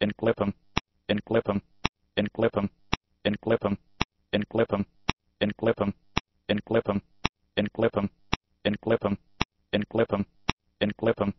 and clip them, and clip them, and clip them, and clip them, and clip them, and clip them, and clip them, and clip them, and clip them, and clip them, and clip them.